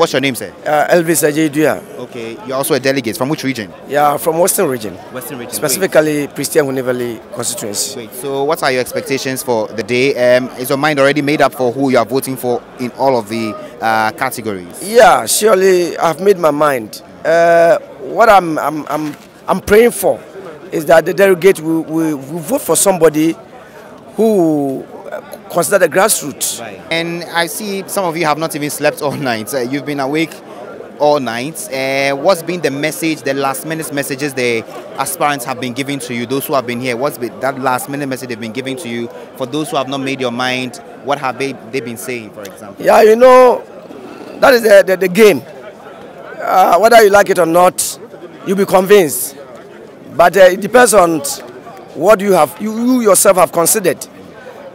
what's your name, sir? Uh, Elvis Ajeduya. Okay, you're also a delegate. From which region? Yeah, from Western region. Western region. Specifically, Prestea-Huni Valley constituency. Great. So, what are your expectations for the day? Um, is your mind already made up for who you are voting for in all of the uh, categories? Yeah, surely I've made my mind. Uh, what I'm, I'm, I'm, I'm praying for is that the delegate will, will, will vote for somebody who consider the grassroots. Right. And I see some of you have not even slept all night. Uh, you've been awake all night. Uh, what's been the message, the last minute messages the aspirants have been giving to you, those who have been here? What's been that last minute message they've been giving to you? For those who have not made your mind, what have they, they been saying, for example? Yeah, you know, that is the, the, the game. Uh, whether you like it or not, you'll be convinced. But uh, it depends on what you have, you, you yourself have considered.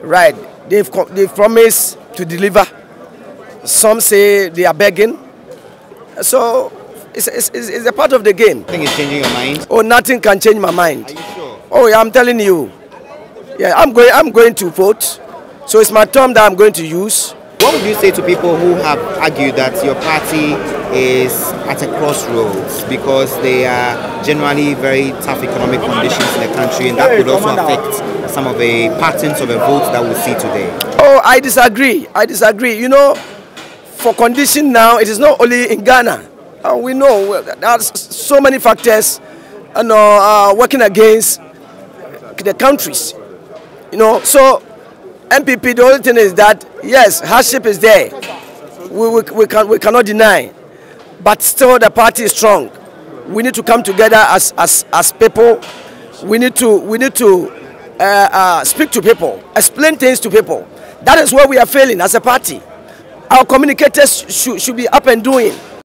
Right, they've, they've promised to deliver. Some say they are begging. So it's, it's, it's a part of the game. Nothing is changing your mind? Oh, nothing can change my mind. Are you sure? Oh, yeah, I'm telling you. Yeah, I'm going, I'm going to vote. So it's my term that I'm going to use. What would you say to people who have argued that your party is at a crossroads because they are generally very tough economic conditions in the country and that could also affect some of the patterns of the votes that we'll see today? Oh, I disagree. I disagree. You know, for condition now, it is not only in Ghana. Uh, we know there are so many factors you know, uh, working against the countries. You know, so NPP, the only thing is that, yes, hardship is there. We, we, we, can, we cannot deny. But still, the party is strong. We need to come together as, as, as people. We need to, we need to uh, uh, speak to people, explain things to people. That is where we are failing as a party. Our communicators should, should be up and doing.